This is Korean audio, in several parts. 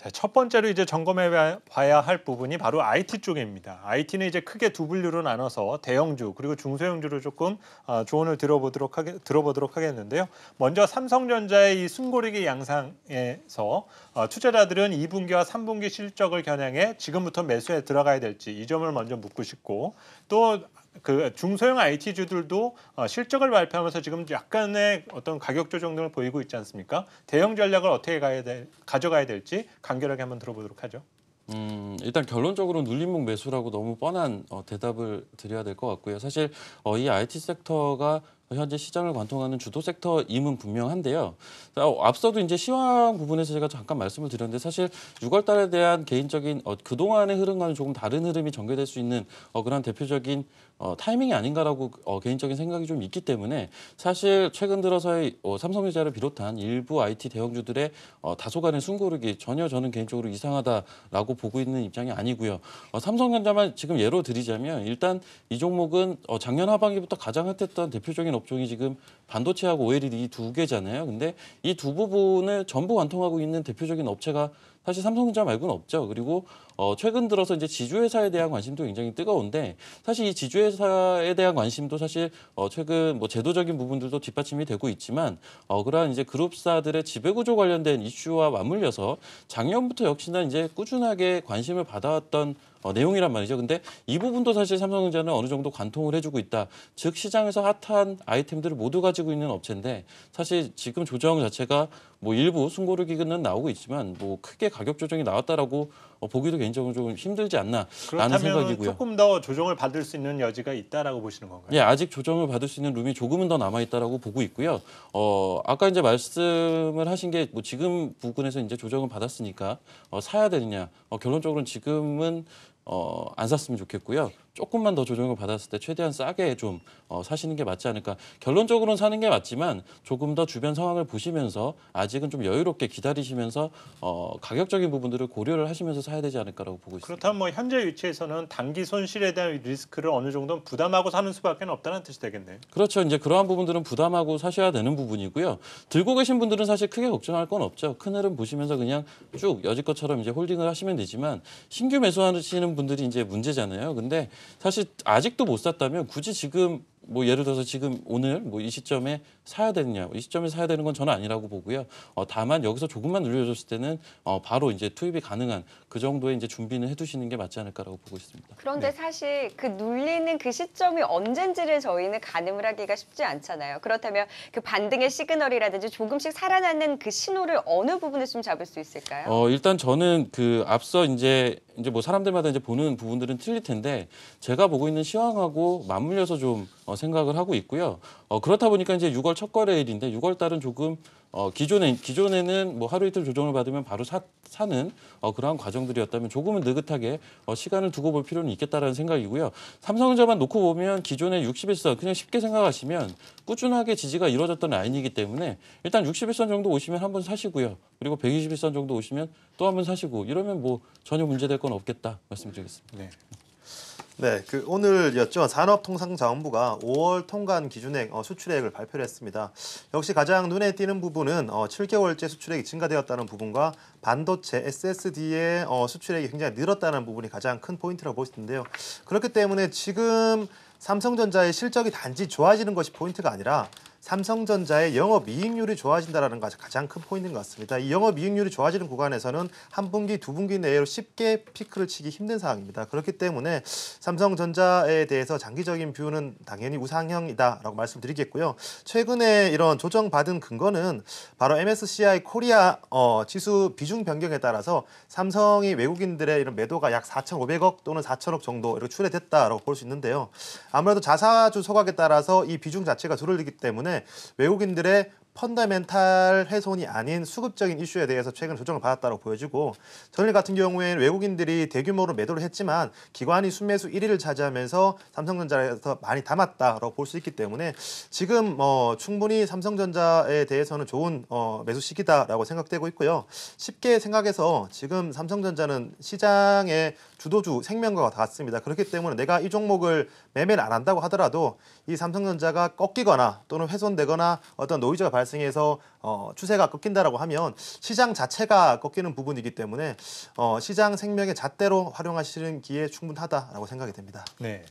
자, 첫 번째로 이제 점검해 봐야 할 부분이 바로 IT 쪽입니다. IT는 이제 크게 두 분류로 나눠서 대형주 그리고 중소형주로 조금 어, 조언을 들어보도록 하게 들어보도록 하겠는데요. 먼저 삼성전자의 이 순고리기 양상에서 어, 투자자들은 2분기와 3분기 실적을 겨냥해 지금부터 매수에 들어가야 될지 이 점을 먼저 묻고 싶고 또 그 중소형 IT주들도 어, 실적을 발표하면서 지금 약간의 어떤 가격 조정 등을 보이고 있지 않습니까? 대형 전략을 어떻게 가야 될, 가져가야 될지 간결하게 한번 들어보도록 하죠. 음, 일단 결론적으로 눌림목 매수라고 너무 뻔한 어, 대답을 드려야 될 것 같고요. 사실 어, 이 IT 섹터가 현재 시장을 관통하는 주도 섹터임은 분명한데요. 어, 앞서도 이제 시황 부분에서 제가 잠깐 말씀을 드렸는데 사실 6월 달에 대한 개인적인 어, 그 동안의 흐름과는 조금 다른 흐름이 전개될 수 있는 어, 그런 대표적인 어, 타이밍이 아닌가라고 어, 개인적인 생각이 좀 있기 때문에 사실 최근 들어서의 어, 삼성전자를 비롯한 일부 IT 대형주들의 어, 다소간의 숨고르기 전혀 저는 개인적으로 이상하다라고 보고 있는 입장이 아니고요. 어, 삼성전자만 지금 예로 드리자면 일단 이 종목은 어, 작년 하반기부터 가장 핫했던 대표적인 업종이 지금 반도체하고 OLED 이 두 개잖아요. 근데 이 두 부분을 전부 완통하고 있는 대표적인 업체가 사실 삼성전자 말고는 없죠. 그리고 어, 최근 들어서 이제 지주회사에 대한 관심도 굉장히 뜨거운데 사실 이 지주회사에 대한 관심도 사실 어, 최근 뭐 제도적인 부분들도 뒷받침이 되고 있지만 어, 그러한 이제 그룹사들의 지배구조 관련된 이슈와 맞물려서 작년부터 역시나 이제 꾸준하게 관심을 받아왔던 어, 내용이란 말이죠. 근데 이 부분도 사실 삼성전자는 어느 정도 관통을 해주고 있다. 즉 시장에서 핫한 아이템들을 모두 가지고 있는 업체인데 사실 지금 조정 자체가 뭐 일부 숨고르기는 나오고 있지만 뭐 크게 가격 조정이 나왔다라고 어, 보기도 개인적으로 좀 힘들지 않나라는 생각이고요. 조금 더 조정을 받을 수 있는 여지가 있다라고 보시는 건가요? 예, 아직 조정을 받을 수 있는 룸이 조금은 더 남아 있다라고 보고 있고요. 어, 아까 이제 말씀을 하신 게 뭐 지금 부분에서 이제 조정을 받았으니까 어, 사야 되느냐? 어, 결론적으로는 지금은 어, 안 샀으면 좋겠고요. 조금만 더 조정을 받았을 때 최대한 싸게 좀 어, 사시는 게 맞지 않을까. 결론적으로는 사는 게 맞지만 조금 더 주변 상황을 보시면서 아직은 좀 여유롭게 기다리시면서 어, 가격적인 부분들을 고려를 하시면서 사야 되지 않을까라고 보고 있습니다. 그렇다면 뭐 현재 위치에서는 단기 손실에 대한 리스크를 어느 정도 부담하고 사는 수밖에 없다는 뜻이 되겠네요. 그렇죠. 이제 그러한 부분들은 부담하고 사셔야 되는 부분이고요. 들고 계신 분들은 사실 크게 걱정할 건 없죠. 큰 흐름 보시면서 그냥 쭉 여지껏처럼 이제 홀딩을 하시면 되지만 신규 매수하시는 분들이 이제 문제잖아요. 근데 사실 아직도 못 샀다면 굳이 지금 뭐 예를 들어서 지금 오늘 뭐 이 시점에 사야 되느냐 이 시점에 사야 되는 건 저는 아니라고 보고요. 어, 다만 여기서 조금만 눌려줬을 때는 어, 바로 이제 투입이 가능한 그 정도의 이제 준비는 해두시는 게 맞지 않을까라고 보고 있습니다. 그런데 사실 그 눌리는 그 시점이 언젠지를 저희는 가늠을 하기가 쉽지 않잖아요. 그렇다면 그 반등의 시그널이라든지 조금씩 살아나는 그 신호를 어느 부분에서 좀 잡을 수 있을까요? 어, 일단 저는 그 앞서 이제 이제 뭐 사람들마다 이제 보는 부분들은 틀릴 텐데 제가 보고 있는 시황하고 맞물려서 좀 어, 생각을 하고 있고요. 어, 그렇다 보니까 이제 6월 첫 거래일인데 6월 달은 조금 어, 기존에 기존에는 뭐 하루 이틀 조정을 받으면 바로 사, 사는 어, 그러한 과정들이었다면 조금은 느긋하게 어, 시간을 두고 볼 필요는 있겠다라는 생각이고요. 삼성전자만 놓고 보면 기존의 61선 그냥 쉽게 생각하시면 꾸준하게 지지가 이루어졌던 라인이기 때문에 일단 61선 정도 오시면 한 번 사시고요. 그리고 121선 정도 오시면 또 한 번 사시고 이러면 뭐 전혀 문제될 건 없겠다 말씀드리겠습니다. 네. 네, 그 오늘였죠. 산업통상자원부가 5월 통관 기준액 어, 수출액을 발표를 했습니다. 역시 가장 눈에 띄는 부분은 어, 7개월째 수출액이 증가되었다는 부분과 반도체 SSD의 어, 수출액이 굉장히 늘었다는 부분이 가장 큰 포인트라고 볼 수 있는데요. 그렇기 때문에 지금 삼성전자의 실적이 단지 좋아지는 것이 포인트가 아니라 삼성전자의 영업이익률이 좋아진다는 것이 가장 큰 포인트인 것 같습니다. 이 영업이익률이 좋아지는 구간에서는 한 분기, 두 분기 내로 쉽게 피크를 치기 힘든 상황입니다. 그렇기 때문에 삼성전자에 대해서 장기적인 view는 당연히 우상향이다라고 말씀드리겠고요. 최근에 이런 조정받은 근거는 바로 MSCI 코리아 어, 지수 비중 변경에 따라서 삼성이 외국인들의 이런 매도가 약 4,500억 또는 4천억 정도 이렇게 출회됐다라고 볼 수 있는데요. 아무래도 자사주 소각에 따라서 이 비중 자체가 줄어들기 때문에 외국인들의 펀더멘탈 훼손이 아닌 수급적인 이슈에 대해서 최근 조정을 받았다고 보여지고 전일 같은 경우에는 외국인들이 대규모로 매도를 했지만 기관이 순매수 1위를 차지하면서 삼성전자에서 많이 담았다라고 볼 수 있기 때문에 지금 어, 충분히 삼성전자에 대해서는 좋은 어, 매수 시기다라고 생각되고 있고요. 쉽게 생각해서 지금 삼성전자는 시장의 주도주 생명과 같습니다. 그렇기 때문에 내가 이 종목을 매매를 안 한다고 하더라도 이 삼성전자가 꺾이거나 또는 훼손되거나 어떤 노이즈가 발 생해서 어, 추세가 꺾인다라고 하면 시장 자체가 꺾이는 부분이기 때문에 어, 시장 생명의 잣대로 활용하시는 기회 충분하다라고 생각이 됩니다. 네.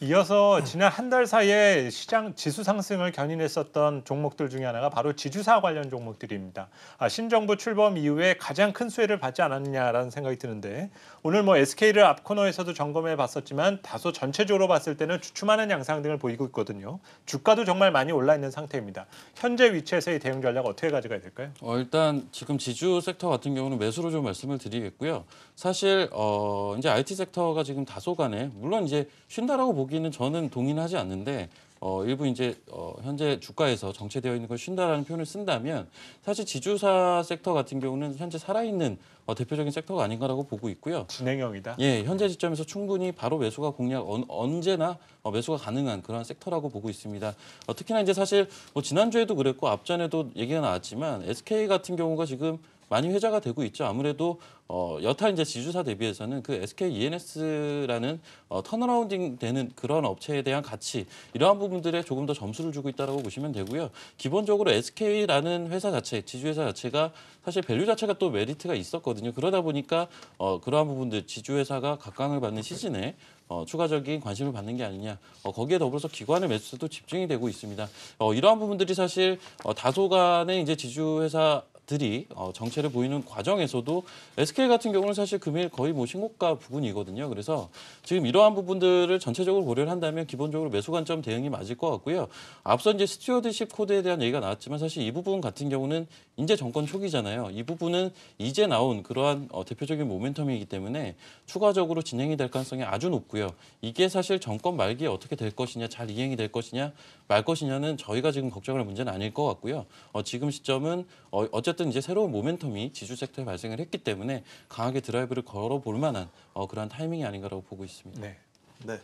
이어서 지난 한 달 사이에 시장 지수 상승을 견인했었던 종목들 중에 하나가 바로 지주사 관련 종목들입니다. 아, 신정부 출범 이후에 가장 큰 수혜를 받지 않았느냐라는 생각이 드는데 오늘 뭐 SK를 앞 코너에서도 점검해 봤었지만 다소 전체적으로 봤을 때는 주춤하는 양상 등을 보이고 있거든요. 주가도 정말 많이 올라 있는 상태입니다. 현재 위치에서의 대응 전략 어떻게 가져가야 될까요? 어, 일단 지금 지주 섹터 같은 경우는 매수로 좀 말씀을 드리겠고요. 사실 어, 이제 IT 섹터가 지금 다소간에 물론 이제 쉰다라고 보기에는 저는 동의는 하지 않는데 어, 일부 이제 어, 현재 주가에서 정체되어 있는 걸 쉰다라는 표현을 쓴다면 사실 지주사 섹터 같은 경우는 현재 살아있는 어, 대표적인 섹터가 아닌가라고 보고 있고요. 진행형이다. 예, 현재 시점에서 충분히 바로 매수가 공략 언, 언제나 어, 매수가 가능한 그런 섹터라고 보고 있습니다. 어, 특히나 이제 사실 뭐 지난주에도 그랬고 앞전에도 얘기가 나왔지만 SK 같은 경우가 지금 많이 회자가 되고 있죠. 아무래도 어, 여타 이제 지주사 대비해서는 그 SK E&S라는 어, turnarounding 되는 그런 업체에 대한 가치 이러한 부분들에 조금 더 점수를 주고 있다라고 보시면 되고요. 기본적으로 SK라는 회사 자체, 지주회사 자체가 사실 value 자체가 또 메리트가 있었거든요. 그러다 보니까 어, 그러한 부분들 지주회사가 각광을 받는 시즌에 어, 추가적인 관심을 받는 게 아니냐. 어, 거기에 더불어서 기관의 매수도 집중이 되고 있습니다. 어, 이러한 부분들이 사실 어, 다소간의 이제 지주회사 들이 어, 정체를 보이는 과정에서도 SK 같은 경우는 사실 금일 거의 뭐 신고가 부분이거든요. 그래서 지금 이러한 부분들을 전체적으로 고려를 한다면 기본적으로 매수 관점 대응이 맞을 것 같고요. 앞서 이제 스튜어드십 코드에 대한 얘기가 나왔지만 사실 이 부분 같은 경우는 이제 정권 초기잖아요. 이 부분은 이제 나온 그러한 어, 대표적인 모멘텀이기 때문에 추가적으로 진행이 될 가능성이 아주 높고요. 이게 사실 정권 말기에 어떻게 될 것이냐, 잘 이행이 될 것이냐, 말 것이냐는 저희가 지금 걱정할 문제는 아닐 것 같고요. 어, 지금 시점은 어, 어쨌든 이제 새로운 모멘텀이 지주 섹터에 발생을 했기 때문에 강하게 드라이브를 걸어볼 만한 어, 그러한 타이밍이 아닌가라고 보고 있습니다. 네. 네.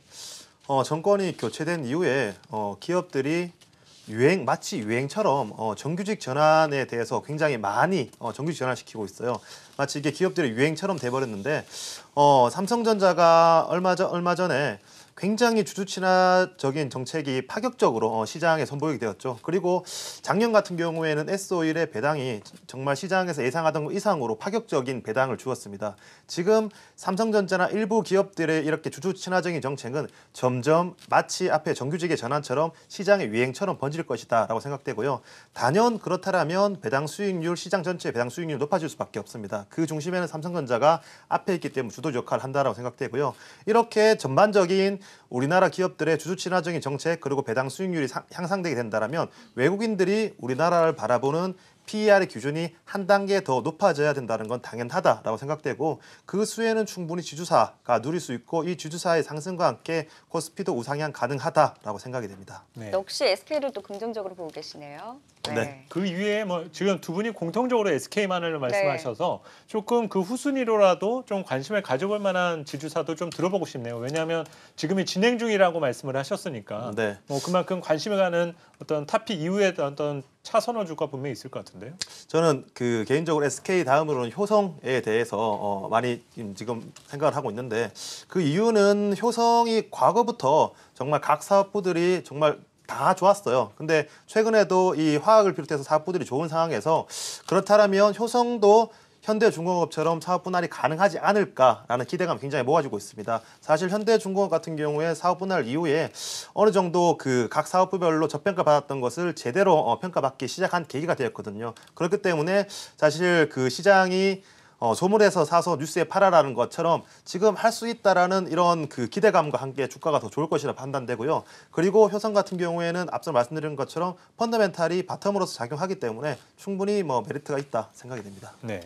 어, 정권이 교체된 이후에 어, 기업들이 유행 마치 유행처럼 어, 정규직 전환에 대해서 굉장히 많이 어, 정규직 전환시키고 있어요. 마치 이게 기업들의 유행처럼 돼버렸는데 어, 삼성전자가 얼마 전 얼마 전에 굉장히 주주 친화적인 정책이 파격적으로 어, 시장에 선보이게 되었죠. 그리고 작년 같은 경우에는 S-오일의 배당이 정말 시장에서 예상하던 것 이상으로 파격적인 배당을 주었습니다. 지금 삼성전자나 일부 기업들의 이렇게 주주 친화적인 정책은 점점 마치 앞에 정규직의 전환처럼 시장의 유행처럼 번질 것이다 라고 생각되고요. 단연 그렇다라면 배당 수익률 시장 전체 배당 수익률이 높아질 수밖에 없습니다. 그 중심에는 삼성전자가 앞에 있기 때문에 주도 역할을 한다라고 생각되고요. 이렇게 전반적인 우리나라 기업들의 주주 친화적인 정책 그리고 배당 수익률이 상- 향상되게 된다라면 외국인들이 우리나라를 바라보는 PER의 기준이 한 단계 더 높아져야 된다는 건 당연하다라고 생각되고 그 수혜는 충분히 지주사가 누릴 수 있고 이 지주사의 상승과 함께 코스피도 우상향 가능하다라고 생각이 됩니다. 네. 역시 SK를 또 긍정적으로 보고 계시네요. 네. 그 이외에 뭐 지금 두 분이 공통적으로 SK만을 말씀하셔서 조금 그 후순위로라도 좀 관심을 가져볼 만한 지주사도 좀 들어보고 싶네요. 왜냐하면 지금이 진행 중이라고 말씀을 하셨으니까 네. 뭐 그만큼 관심을 가는 어떤 타픽 이후에 어떤 차선호 주가 분명히 있을 것 같은데요. 저는 그 개인적으로 SK 다음으로는 효성에 대해서 어, 많이 지금 생각을 하고 있는데 그 이유는 효성이 과거부터 정말 각 사업부들이 정말 다 좋았어요. 근데 최근에도 이 화학을 비롯해서 사업부들이 좋은 상황에서 그렇다면 효성도 현대중공업처럼 사업 분할이 가능하지 않을까라는 기대감이 굉장히 모아지고 있습니다. 사실 현대중공업 같은 경우에 사업 분할 이후에 어느 정도 그 각 사업부별로 저평가 받았던 것을 제대로 어, 평가받기 시작한 계기가 되었거든요. 그렇기 때문에 사실 그 시장이 어, 소문에서 사서 뉴스에 팔아라는 것처럼 지금 할 수 있다라는 이런 그 기대감과 함께 주가가 더 좋을 것이라 판단되고요. 그리고 효성 같은 경우에는 앞서 말씀드린 것처럼 펀더멘탈이 바텀으로서 작용하기 때문에 충분히 뭐 메리트가 있다 생각이 됩니다. 네.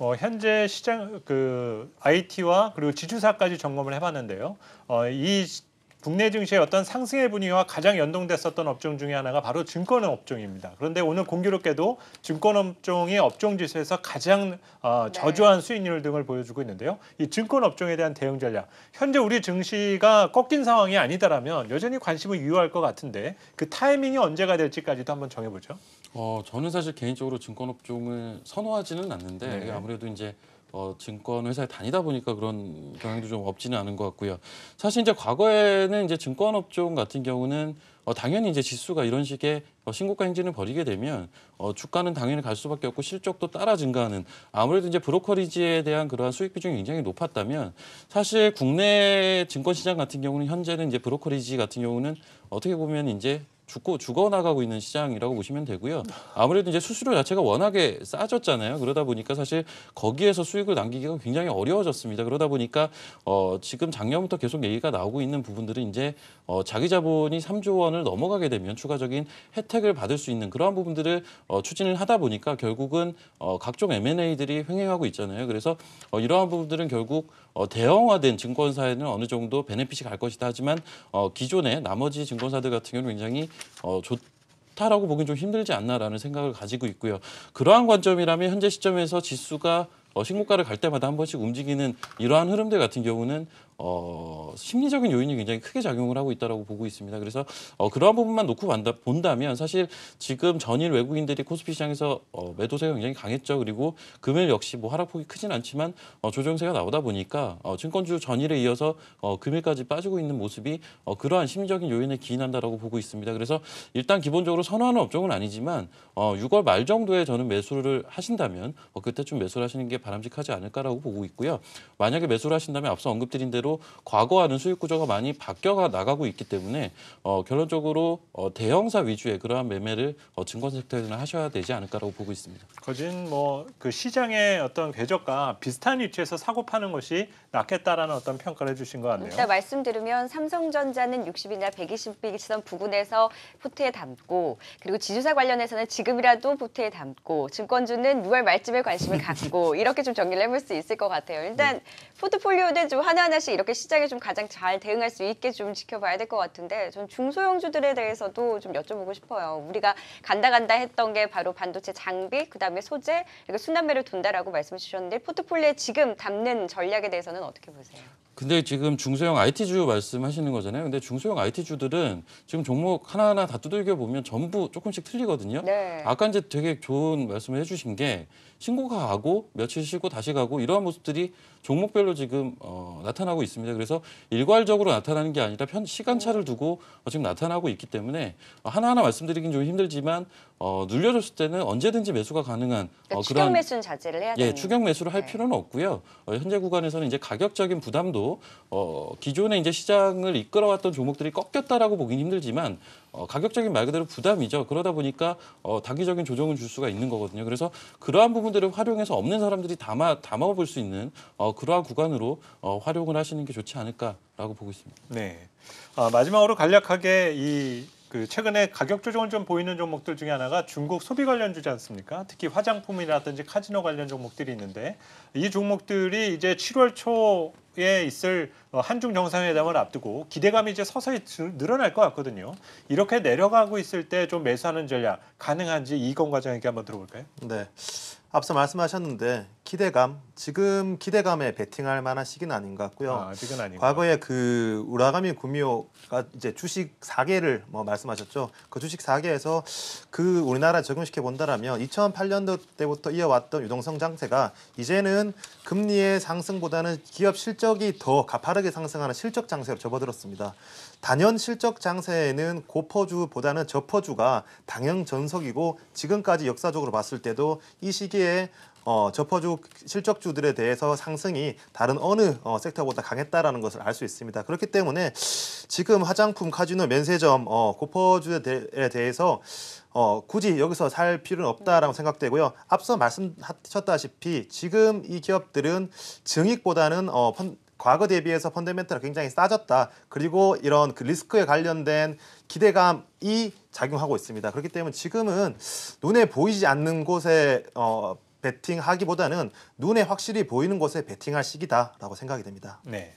어, 현재 시장 그 IT와 그리고 지주사까지 점검을 해봤는데요. 어, 이 시- 국내 증시의 어떤 상승의 분위기와 가장 연동됐었던 업종 중에 하나가 바로 증권 업종입니다. 그런데 오늘 공교롭게도 증권 업종이 업종 지수에서 가장 어, 네. 저조한 수익률 등을 보여주고 있는데요. 이 증권 업종에 대한 대응 전략. 현재 우리 증시가 꺾인 상황이 아니다라면 여전히 관심을 유효할 것 같은데 그 타이밍이 언제가 될지까지도 한번 정해보죠. 어, 저는 사실 개인적으로 증권 업종을 선호하지는 않는데 네. 아무래도 이제 어, 증권 회사에 다니다 보니까 그런 경향도 좀 없지는 않은 것 같고요. 사실 이제 과거에는 이제 증권 업종 같은 경우는 어, 당연히 이제 지수가 이런 식의 어, 신고가 행진을 벌이게 되면 어, 주가는 당연히 갈 수밖에 없고 실적도 따라 증가하는 아무래도 이제 브로커리지에 대한 그러한 수익 비중이 굉장히 높았다면 사실 국내 증권 시장 같은 경우는 현재는 이제 브로커리지 같은 경우는 어떻게 보면 이제 죽고 죽어 나가고 있는 시장이라고 보시면 되고요. 아무래도 이제 수수료 자체가 워낙에 싸졌잖아요. 그러다 보니까 사실 거기에서 수익을 남기기가 굉장히 어려워졌습니다. 그러다 보니까 어 지금 작년부터 계속 얘기가 나오고 있는 부분들은 이제 어 자기 자본이 3조 원을 넘어가게 되면 추가적인 혜택을 받을 수 있는 그러한 부분들을 어 추진을 하다 보니까 결국은 어 각종 M&A들이 횡행하고 있잖아요. 그래서 어 이러한 부분들은 결국 어 대형화된 증권사에는 어느 정도 베네핏이 갈 것이다 하지만 어 기존의 나머지 증권사들 같은 경우는 굉장히 어 좋다라고 보기는 좀 힘들지 않나라는 생각을 가지고 있고요. 그러한 관점이라면 현재 시점에서 지수가 어, 신고가를 갈 때마다 한 번씩 움직이는 이러한 흐름들 같은 경우는 어, 심리적인 요인이 굉장히 크게 작용을 하고 있다라고 보고 있습니다. 그래서 어, 그러한 부분만 놓고 본다, 본다면 사실 지금 전일 외국인들이 코스피 시장에서 어, 매도세가 굉장히 강했죠. 그리고 금일 역시 뭐 하락폭이 크진 않지만 어, 조정세가 나오다 보니까 어, 증권주 전일에 이어서 어, 금일까지 빠지고 있는 모습이 어, 그러한 심리적인 요인에 기인한다라고 보고 있습니다. 그래서 일단 기본적으로 선호하는 업종은 아니지만 어, 6월 말 정도에 저는 매수를 하신다면 어, 그때쯤 매수를 하시는 게 바람직하지 않을까라고 보고 있고요. 만약에 매수를 하신다면 앞서 언급드린 대로 과거와는 수익 구조가 많이 바뀌어 나가고 있기 때문에 어, 결론적으로 어, 대형사 위주의 그러한 매매를 어, 증권 섹터에서는 하셔야 되지 않을까라고 보고 있습니다. 거진 뭐 그 시장의 어떤 궤적과 비슷한 위치에서 사고 파는 것이 낫겠다라는 어떤 평가를 해주신 것 같네요. 일단 말씀 들으면 삼성전자는 60이나 120일선 부근에서 포트에 담고 그리고 지주사 관련해서는 지금이라도 포트에 담고 증권주는 6월 말쯤에 관심을 갖고 이렇게 좀 정리를 해볼 수 있을 것 같아요. 일단 포트폴리오는 좀 하나하나씩 이렇게 시장에 좀 가장 잘 대응할 수 있게 좀 지켜봐야 될 것 같은데 전 중소형주들에 대해서도 좀 여쭤보고 싶어요. 우리가 간다 간다 했던 게 바로 반도체 장비, 그다음에 소재, 그리고 순환매를 둔다라고 말씀해 주셨는데 포트폴리오에 지금 담는 전략에 대해서는 어떻게 보세요? 근데 지금 중소형 IT주 말씀하시는 거잖아요. 근데 중소형 IT주들은 지금 종목 하나하나 다 두들겨 보면 전부 조금씩 틀리거든요. 네. 아까 이제 되게 좋은 말씀을 해주신 게 신고가 가고 며칠 쉬고 다시 가고 이러한 모습들이 종목별로 지금 어, 나타나고 있습니다. 그래서 일괄적으로 나타나는 게 아니라 편 시간차를 두고 어, 지금 나타나고 있기 때문에 어, 하나하나 말씀드리긴 좀 힘들지만 어, 눌려줬을 때는 언제든지 매수가 가능한 그러니까 어, 추경 매수는 자제를 해야 되는 예, 추경 매수를 할 네. 필요는 없고요. 어, 현재 구간에서는 이제 가격적인 부담도 어, 기존에 이제 시장을 이끌어왔던 종목들이 꺾였다라고 보긴 힘들지만 어, 가격적인 말 그대로 부담이죠. 그러다 보니까 어, 단기적인 조정을 줄 수가 있는 거거든요. 그래서 그러한 부분들을 활용해서 없는 사람들이 담아 담아볼 수 있는 어, 그러한 구간으로 어, 활용을 하시는 게 좋지 않을까라고 보고 있습니다. 네. 아, 마지막으로 간략하게 이 그 최근에 가격 조정을 좀 보이는 종목들 중에 하나가 중국 소비 관련주지 않습니까? 특히 화장품이라든지 카지노 관련 종목들이 있는데 이 종목들이 이제 7월 초 에 있을 어, 한중 정상회담을 앞두고 기대감이 이제 서서히 줄- 늘어날 것 같거든요. 이렇게 내려가고 있을 때 좀 매수하는 전략 가능한지 이건 과장에게 한번 들어볼까요? 네. 앞서 말씀하셨는데 기대감 지금 기대감에 베팅할 만한 시기는 아닌 것 같고요. 아, 아직은 아니고. 과거에 그 우라가미 구미호가 이제 주식 4개를 뭐 말씀하셨죠. 그 주식 4개에서 그 우리나라 적용시켜 본다라면 2008년도 때부터 이어왔던 유동성 장세가 이제는 금리의 상승보다는 기업 실적 이 더 가파르게 상승하는 실적 장세로 접어들었습니다. 단연 실적 장세에는 고퍼주보다는 저퍼주가 당연 전석이고 지금까지 역사적으로 봤을 때도 이 시기에 어, 저퍼주 실적주들에 대해서 상승이 다른 어느 어, 섹터보다 강했다라는 것을 알 수 있습니다. 그렇기 때문에 지금 화장품, 카지노, 면세점, 어, 고퍼주에 대, 대해서 어, 굳이 여기서 살 필요는 없다라고 생각되고요. 앞서 말씀하셨다시피 지금 이 기업들은 증익보다는 어, 펀, 과거 대비해서 펀더멘트가 굉장히 싸졌다. 그리고 이런 그 리스크에 관련된 기대감이 작용하고 있습니다. 그렇기 때문에 지금은 눈에 보이지 않는 곳에 어, 베팅하기보다는 눈에 확실히 보이는 곳에 베팅할 시기다라고 생각이 됩니다. 네.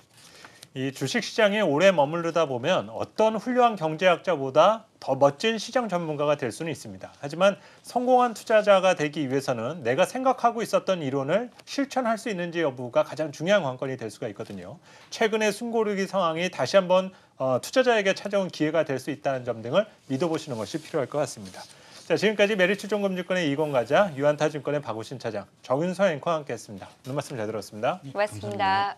이 주식 시장에 오래 머무르다 보면 어떤 훌륭한 경제학자보다 더 멋진 시장 전문가가 될 수는 있습니다. 하지만 성공한 투자자가 되기 위해서는 내가 생각하고 있었던 이론을 실천할 수 있는지 여부가 가장 중요한 관건이 될 수가 있거든요. 최근의 숨고르기 상황이 다시 한번 어, 투자자에게 찾아온 기회가 될 수 있다는 점 등을 믿어보시는 것이 필요할 것 같습니다. 자, 지금까지 메리츠종금증권의 이건 가자, 유한타증권의 박우신 차장, 정윤서 앵커와 함께했습니다. 오늘 말씀 잘 들었습니다. 고맙습니다.